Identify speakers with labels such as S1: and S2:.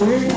S1: way.